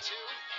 two.